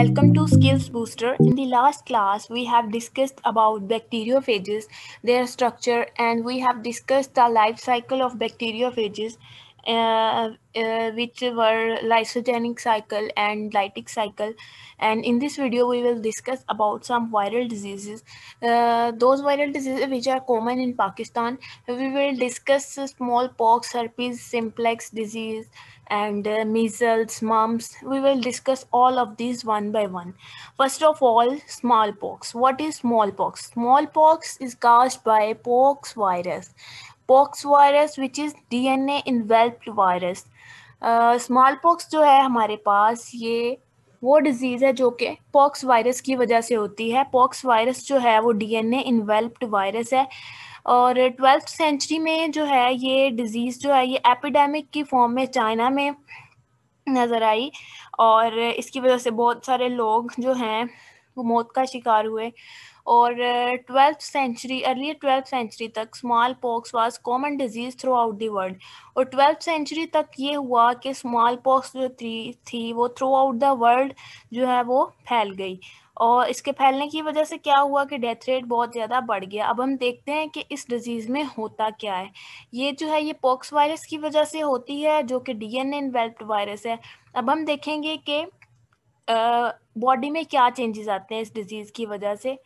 Welcome to Skills Booster. In the last class, we have discussed about bacteriophages, their structure, and we have discussed the life cycle of bacteriophages, uh, uh, which were lysogenic cycle and lytic cycle. And in this video, we will discuss about some viral diseases. Uh, those viral diseases which are common in Pakistan. We will discuss smallpox, herpes simplex disease, and uh, measles, mumps. We will discuss all of these one by one. First of all, smallpox. What is smallpox? Smallpox is caused by pox virus. Pox virus, which is DNA enveloped virus. Smallpox जो है हमारे पास, ये वो disease है जो कि pox virus की वजह से होती है। पॉक्स वायरस जो है वो डीएनए इन्वेल्प्ड वायरस है। और ट्वेल्थ सेंचुरी में जो है ये डिज़ीज़ जो है, ये एपिडेमिक की फॉर्म में चाइना में नज़र आई। और इसकी वजह से बहुत सारे लोग जो हैं, वो मौत का शिकार हुए। और twelfth century early twelfth century तक smallpox was common disease throughout the world और ट्वेल्थ सेंचुरी तक ये हुआ कि स्मॉल पॉक्स जो थी थी, वो थ्रू आउट द वर्ल्ड जो है वो फैल गई। और इसके फैलने की वजह से क्या हुआ कि डेथ रेट बहुत ज़्यादा बढ़ गया। अब हम देखते हैं कि इस डिज़ीज़ में होता क्या है। ये जो है, ये पॉक्स वायरस की वजह से होती है, जो कि डी एन इन्वेल्प्ड वायरस है। अब हम देखेंगे कि बॉडी में क्या चेंजेस आते हैं इस डिज़ीज़ की वजह से।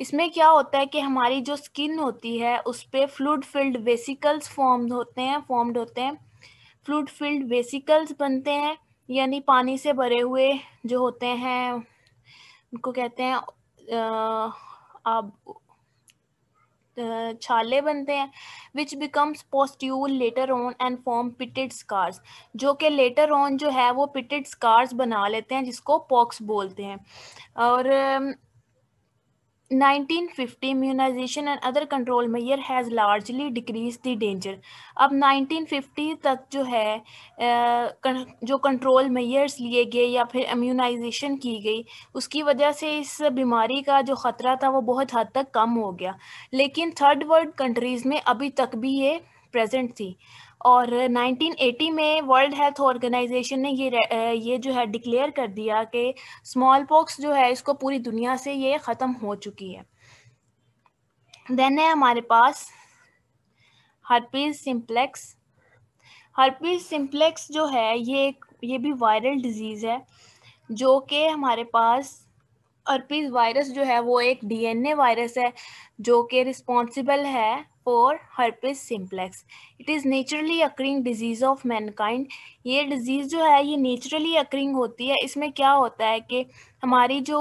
इसमें क्या होता है कि हमारी जो स्किन होती है, उस पर फ्लूड फिल्ड वेसिकल्स फॉर्म होते हैं फॉर्म्ड होते हैं। फ्लूड फिल्ड वेसिकल्स बनते हैं, यानी पानी से भरे हुए जो होते हैं, उनको कहते हैं अब छाले बनते हैं which becomes pustule later on and form pitted scars जो कि लेटर ऑन जो है, वो पिटेड स्कार्स बना लेते हैं, जिसको पॉक्स बोलते हैं। और 1950 immunization and other control measure has largely decreased the danger. अब 1950 तक जो है जो कंट्रोल मेयर्स लिए गए या फिर इम्यूनाइजेशन की गई, उसकी वजह से इस बीमारी का जो ख़तरा था वो बहुत हद तक कम हो गया। लेकिन थर्ड वर्ल्ड कंट्रीज़ में अभी तक भी ये प्रेजेंट थी। और 1980 में वर्ल्ड हेल्थ ऑर्गेनाइजेशन ने ये ये जो है डिक्लेयर कर दिया कि स्मॉल पॉक्स जो है इसको पूरी दुनिया से ये ख़त्म हो चुकी है। देन है हमारे पास हर्पीज सिंप्लेक्स हर्पीज सिंप्लेक्स जो है ये एक, ये भी वायरल डिज़ीज़ है, जो कि हमारे पास हर्पीज वायरस जो है वो एक डीएनए वायरस है, जो कि रिस्पॉन्सिबल है for herpes simplex it is naturally occurring disease of mankind ये डिज़ीज़ जो है ये नेचुरली अक्रिंग होती है। इसमें क्या होता है कि हमारी जो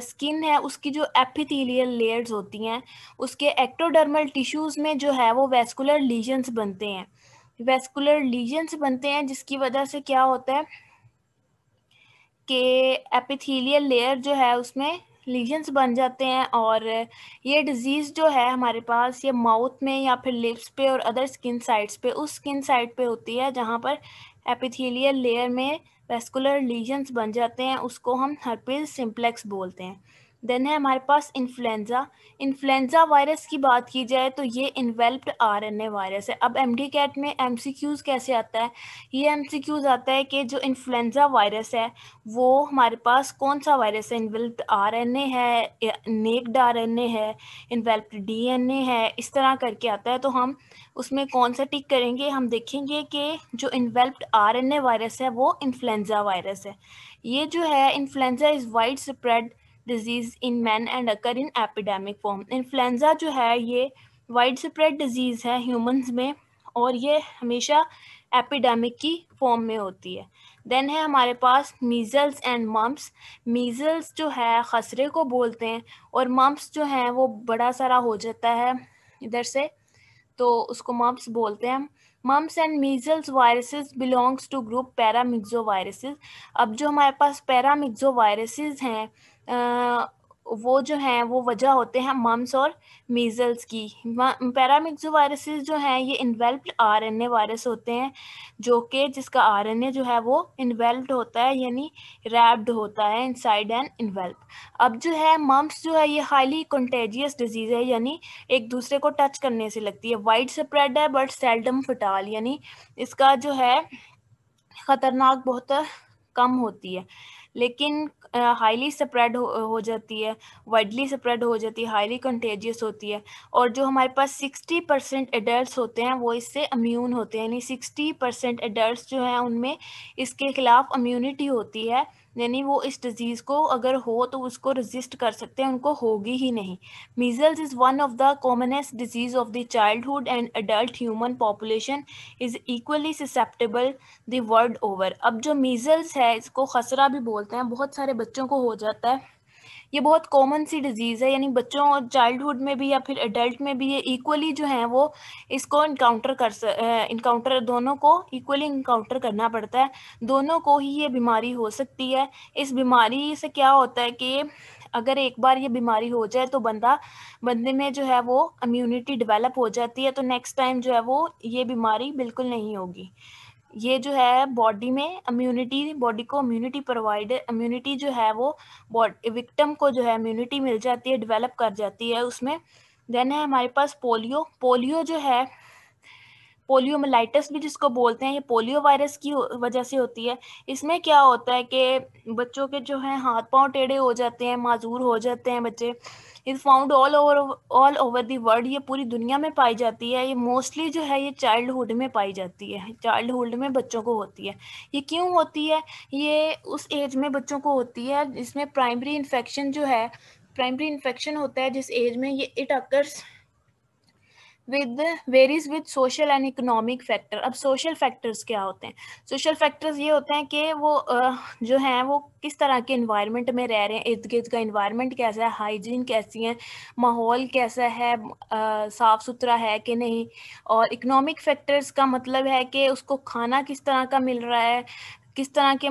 स्किन uh, है उसकी जो एपिथेलियल लेयर्स होती हैं उसके एक्टोडर्मल टिश्यूज़ में जो है वो वेस्कुलर लीजन्स बनते हैं। वेस्कुलर लीजन्स बनते हैं जिसकी वजह से क्या होता है कि एपिथेलियल लेयर जो है उसमें लीजन्स बन जाते हैं और ये डिज़ीज़ जो है हमारे पास ये माउथ में या फिर लिप्स पे और अदर स्किन साइड्स पे, उस स्किन साइड पे होती है जहाँ पर एपिथेलियल लेयर में वेस्कुलर लीजन्स बन जाते हैं, उसको हम हर्पिल सिम्प्लेक्स बोलते हैं। देन है हमारे पास इन्फ्लुएंज़ा इन्फ्लुएंज़ा वायरस की बात की जाए तो ये इन्वेल्प्ड आरएनए वायरस है। अब एम डी कैट में एम कैसे आता है? ये एम आता है कि जो इन्फ्लुएंज़ा वायरस है, वो हमारे पास कौन सा वायरस है? इन्वेल्प्ड आर है नेक्ड आर एन ए है इन्वेल्प्ड डी है, इस तरह करके आता है। तो हम उसमें कौन सा टिक करेंगे? हम देखेंगे कि जो इन्वेल्प्ड आर वायरस है, वो इन्फ्लुएंज़ा वायरस है। ये जो है influenza is wide spread disease in man and occur in epidemic form influenza जो है, ये वाइड स्प्रेड डिज़ीज़ है ह्यूमंस में और ये हमेशा एपिडेमिक की फॉर्म में होती है। देन है हमारे पास मीज़ल्स एंड मम्प्स मीज़ल्स जो है, खसरे को बोलते हैं और मम्प्स जो हैं, वो बड़ा सारा हो जाता है इधर से तो उसको मम्स बोलते हैं। Mumps and measles viruses belongs to group paramyxoviruses अब जो हमारे पास पैरामिक्जो वायरसेस हैं वो जो हैं, वो वजह होते हैं मम्स और मीज़ल्स की। पैरामिक्सो वायरसेस जो हैं, ये इन्वेल्प्ड आरएनए वायरस होते हैं, जो कि जिसका आरएनए जो है, वो इन्वेल्प्ड होता है, यानी रैप्ड होता है इनसाइड एंड इन्वेल्प अब जो है मम्स जो है, ये हाईली कंटेजियस डिज़ीज़ है, यानी एक दूसरे को टच करने से लगती है। वाइड स्प्रेड है बट सेल्डम फटाल यानी इसका जो है, ख़तरनाक बहुत कम होती है। लेकिन हाईली स्प्रेड हो, जाती है वाइडली स्प्रेड हो जाती है हाईली कंटेजियस होती है और जो हमारे पास सिक्सटी परसेंट एडल्ट होते हैं वो इससे अम्यून होते हैं यानी सिक्सटी परसेंट एडल्ट जो हैं उनमें इसके खिलाफ अम्यूनिटी होती है। यानी वो इस डिज़ीज़ को अगर हो तो उसको रजिस्ट कर सकते हैं, उनको होगी ही नहीं। Measles is one of the commonest disease of the childhood and adult human population is equally susceptible the world over अब जो मीज़ल्स है, इसको खसरा भी बोलते हैं, बहुत सारे बच्चों को हो जाता है। ये बहुत कॉमन सी डिज़ीज़ है, यानी बच्चों और चाइल्डहुड में भी या फिर एडल्ट में भी ये इक्वली जो है वो इसको इनकाउंटर कर इनकाउंटर दोनों को इक्वली इनकाउंटर करना पड़ता है। दोनों को ही ये बीमारी हो सकती है। इस बीमारी से क्या होता है कि अगर एक बार ये बीमारी हो जाए तो बंदा, बंदे में जो है वो इम्यूनिटी डेवलप हो जाती है तो नेक्स्ट टाइम जो है वो ये बीमारी बिल्कुल नहीं होगी। ये जो है बॉडी में इम्यूनिटी बॉडी को इम्यूनिटी प्रोवाइड इम्यूनिटी जो है वो बॉडी विक्टम को जो है इम्यूनिटी मिल जाती है डेवलप कर जाती है उसमें। देन है हमारे पास पोलियो पोलियो जो है पोलियोमलाइटिस भी जिसको बोलते हैं, ये पोलियो वायरस की वजह से होती है। इसमें क्या होता है कि बच्चों के जो है हाथ पाँव टेढ़े हो जाते हैं, माजूर हो जाते हैं बच्चे। Is found all over all over the world ये पूरी दुनिया में पाई जाती है। ये मोस्टली जो है, ये चाइल्डहुड में पाई जाती है। चाइल्डहुड में बच्चों को होती है। ये क्यों होती है? ये उस एज में बच्चों को होती है, जिसमें प्राइमरी इन्फेक्शन जो है प्राइमरी इन्फेक्शन होता है, जिस एज में ये it occurs with varies with social and economic factor अब सोशल फैक्टर्स क्या होते हैं? सोशल फैक्टर्स ये होते हैं कि वो जो हैं वो किस तरह के इन्वायरमेंट में रह रहे हैं? इर्द गिर्द का इन्वायरमेंट कैसा है? हाइजीन कैसी है? माहौल कैसा है? साफ़ सुथरा है कि नहीं? और इकोनॉमिक फैक्टर्स का मतलब है कि उसको खाना किस तरह का मिल रहा है? किस तरह के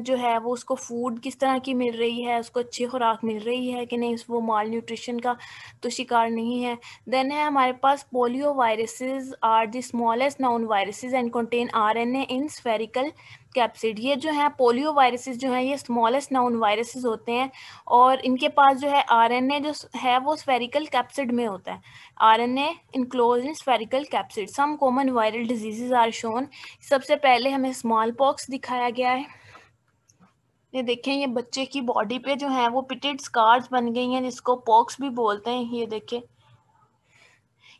जो है वो उसको फ़ूड किस तरह की मिल रही है, उसको अच्छी खुराक मिल रही है कि नहीं वो माल न्यूट्रिशन का तो शिकार नहीं है। देन है हमारे पास polio viruses are the smallest known viruses and contain RNA in spherical capsid ये जो है पोलियो वायरसेस जो हैं, ये स्मॉलेस्ट नाउन वायरसेस होते हैं और इनके पास जो है आरएनए जो है, वो स्फेरिकल कैप्सिड में होता है। RNA enclose in spherical capsid some common viral diseases are shown सबसे पहले हमें स्मॉल पॉक्स दिखाया गया है। ये देखें, ये बच्चे की बॉडी पे जो है, वो पिटेड स्कार्स बन गई हैं, जिसको पॉक्स भी बोलते हैं। ये देखें।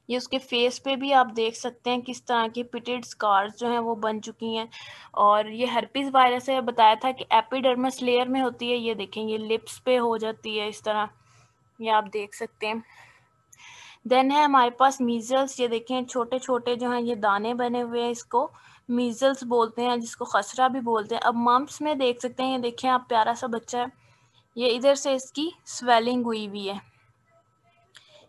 ये उसके फेस पे भी आप देख सकते हैं किस तरह की पिटेड स्कार्स जो हैं वो बन चुकी हैं। और ये हर्पिस वायरस है, बताया था कि एपिडर्मस लेयर में होती है, ये देखें, ये लिप्स पे हो जाती है इस तरह, ये आप देख सकते हैं। देन है हमारे पास मीजल्स ये देखें छोटे छोटे जो हैं, ये दाने बने हुए हैं इसको। मीजल्स बोलते हैं, जिसको खसरा भी बोलते हैं। अब मम्प्स में देख सकते हैं, ये देखें, आप प्यारा सा बच्चा है। ये इधर से इसकी स्वेलिंग हुई हुई है।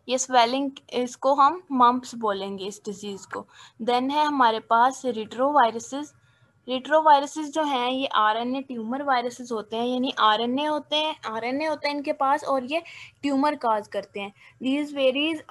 ये स्वेलिंग इसको हम मम्प्स बोलेंगे इस डिज़ीज़ को। देन है हमारे पास रिट्रोवायरसेस रिट्रोवायरसेस जो हैं, ये आरएनए ट्यूमर वायरसेस होते हैं, यानी आरएनए होते हैं आरएनए होते हैं इनके पास और ये ट्यूमर काज करते हैं। These varies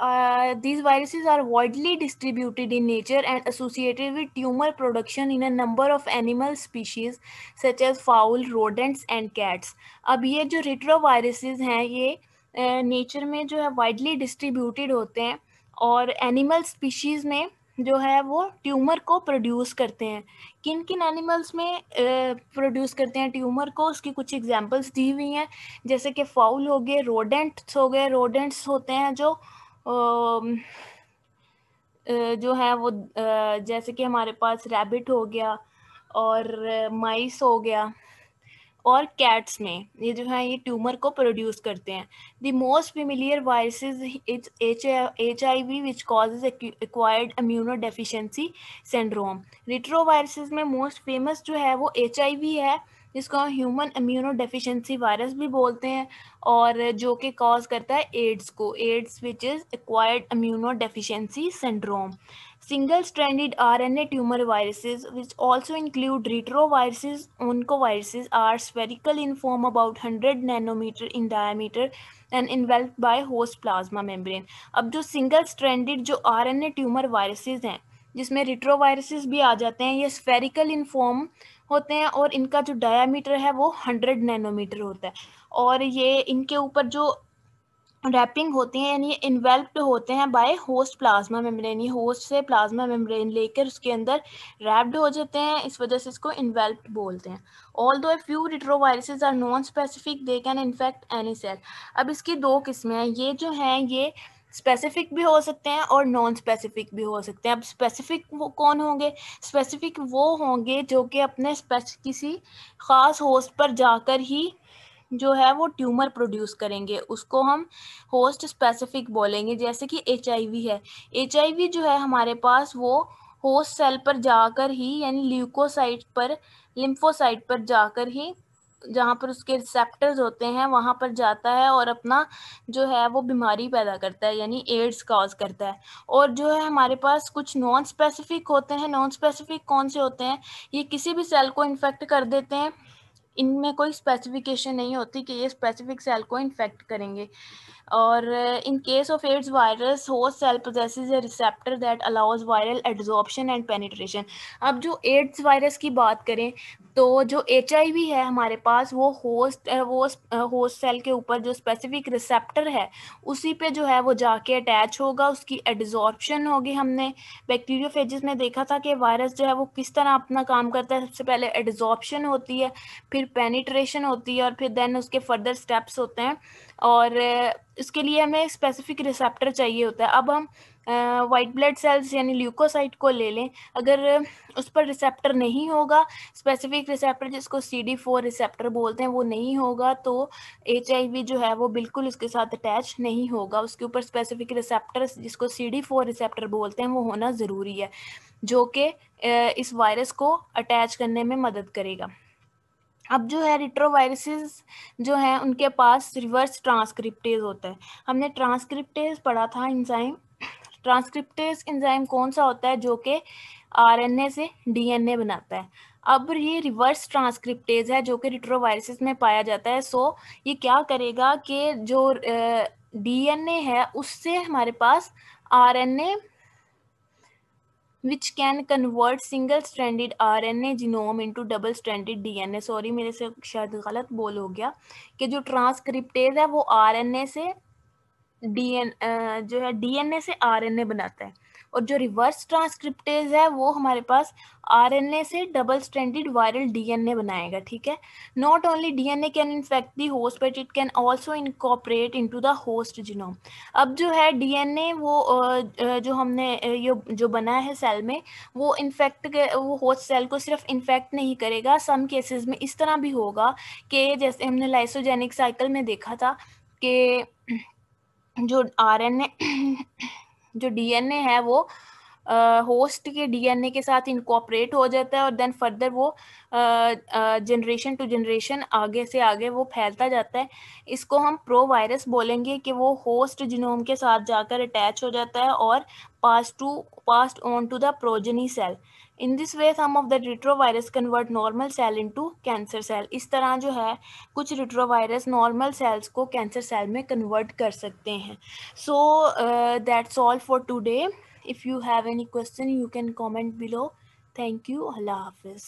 these viruses are widely distributed in nature and associated with tumour production in a number of animal species such as fowl rodents and cats अब ये जो रिट्रोवायरसेस हैं, ये नेचर में जो है वाइडली डिस्ट्रीब्यूटेड होते हैं और एनिमल स्पीशीज़ में जो है वो ट्यूमर को प्रोड्यूस करते हैं। किन किन एनिमल्स में प्रोड्यूस करते हैं ट्यूमर को, उसकी कुछ एग्जांपल्स दी हुई हैं। जैसे कि फाउल हो गए रोडेंट्स हो गए रोडेंट्स होते हैं जो जो है वो जैसे कि हमारे पास रैबिट हो गया और माइस हो गया। और कैट्स में, ये जो है, ये ट्यूमर को प्रोड्यूस करते हैं। The most familiar virus it's H I V which causes acquired immunodeficiency syndrome retroviruses में मोस्ट फ़ेमस जो है, वो एच आई वी है जिसको हम ह्यूमन अम्यूनो डेफिशिएंसी वायरस भी बोलते हैं और जो कि कॉज करता है एड्स को। AIDS which is acquired immunodeficiency syndrome single stranded a tumour viruses which also include retroviruses उनको viruses are spherical in form about hundred nanometre in diameter and enveloped by host plasma membrane अब जो single stranded जो R N A tumour viruses हैं, जिसमें retro viruses भी आ जाते हैं, ये स्पेरिकल इन फॉर्म होते हैं और इनका जो डायामीटर है वो 100 नैनोमीटर होता है। और ये इनके ऊपर जो रैपिंग होती है, यानी इन्वेल्प्ड होते हैं बाय होस्ट प्लाज्मा मेम्ब्रेन ये होस्ट से प्लाज्मा मेम्ब्रेन लेकर उसके अंदर रैप्ड हो जाते हैं, इस वजह से इसको इन्वेल्प्ड बोलते हैं। Although few retroviruses are non specific they can infect any cell अब इसकी दो किस्में हैं, ये जो हैं, ये स्पेसिफिक भी हो सकते हैं और नॉन स्पेसिफिक भी हो सकते हैं। अब स्पेसिफिक वो कौन होंगे? स्पेसिफिक वो होंगे जो कि अपने किसी ख़ास होस्ट पर जाकर ही जो है वो ट्यूमर प्रोड्यूस करेंगे। उसको हम होस्ट स्पेसिफिक बोलेंगे। जैसे कि एचआईवी है। एचआईवी जो है हमारे पास वो होस्ट सेल पर जाकर ही, यानी ल्यूकोसाइट पर लिम्फोसाइट पर जाकर ही जहाँ पर उसके रिसेप्टर्स होते हैं, वहाँ पर जाता है और अपना जो है वो बीमारी पैदा करता है, यानी एड्स कॉज करता है। और जो है हमारे पास कुछ नॉन स्पेसिफिक होते हैं नॉन स्पेसिफिक कौन से होते हैं, ये किसी भी सेल को इन्फेक्ट कर देते हैं। इनमें कोई स्पेसिफिकेशन नहीं होती कि ये स्पेसिफिक सेल को इन्फेक्ट करेंगे। और in case of AIDS virus host cell possesses a receptor that allows viral adsorption and penetration अब जो एड्स वायरस की बात करें तो जो एचआईवी है हमारे पास, वो होस्ट वो होस्ट सेल के ऊपर जो स्पेसिफिक रिसेप्टर है, उसी पे जो है वो जाके अटैच होगा, उसकी एड्जॉर्प्शन होगी हमने। बैक्टीरियोफेजिस में देखा था कि वायरस जो है वो किस तरह अपना काम करता है, सबसे पहले एड्जॉर्प्शन होती है, फिर पेनिट्रेशन होती है और फिर देन उसके फर्दर स्टेप्स होते हैं। और इसके लिए हमें स्पेसिफिक रिसेप्टर चाहिए होता है। अब हम वाइट ब्लड सेल्स यानी ल्यूकोसाइट को ले लें। अगर उस पर रिसेप्टर नहीं होगा स्पेसिफिक रिसेप्टर जिसको सी डी फोर रिसेप्टर बोलते हैं वो नहीं होगा तो एच आई वी जो है वो बिल्कुल उसके साथ अटैच नहीं होगा। उसके ऊपर स्पेसिफिक रिसेप्टर जिसको सी डी फोर रिसेप्टर बोलते हैं वो होना ज़रूरी है, जो कि इस वायरस को अटैच करने में मदद करेगा। अब जो है रिट्रोवायरसेस जो हैं, उनके पास रिवर्स ट्रांसक्रिप्टेज होता है। हमने ट्रांसक्रिप्टेज पढ़ा था इंजाइम ट्रांसक्रिप्टेज इंजाइम कौन सा होता है? जो कि आरएनए से डीएनए बनाता है। अब ये रिवर्स ट्रांसक्रिप्टेज है, जो कि रिट्रोवायरसेस में पाया जाता है। सो ये क्या करेगा कि जो डीएनए है, उससे हमारे पास RNA which can convert single stranded RNA genome into double stranded DNA sorry मेरे से शायद गलत बोल हो गया कि जो ट्रांसक्रिप्टेज है वो RNA से डीएन जो है डीएनए से आरएनए बनाता है और जो रिवर्स ट्रांसक्रिप्टेज है, वो हमारे पास आरएनए से डबल स्ट्रेंडेड वायरल डीएनए बनाएगा, ठीक है? Not only DNA can infect the host but it can also incorporate into the host genome अब जो है डीएनए वो जो हमने ये, जो बना है सेल में, वो इन्फेक्ट वो होस्ट सेल को सिर्फ़ इन्फेक्ट नहीं करेगा। सम केसेस में इस तरह भी होगा कि जैसे हमने लाइसोजेनिक साइकिल में देखा था कि जो आरएनए जो डीएनए है वो होस्ट के डीएनए के साथ इनकॉपरेट हो जाता है और देन फर्दर वो जनरेशन टू जनरेशन आगे से आगे वो फैलता जाता है। इसको हम प्रो वायरस बोलेंगे कि वो होस्ट जिनोम के साथ जाकर अटैच हो जाता है और pass to pass on to the progeny cell in this way some of the retrovirus convert normal cell into cancer cell इस तरह जो है, कुछ रिट्रोवायरस नॉर्मल सेल्स को कैंसर सेल में कन्वर्ट कर सकते हैं। So that's all for today if you have any question you can comment below thank you Allah hafiz.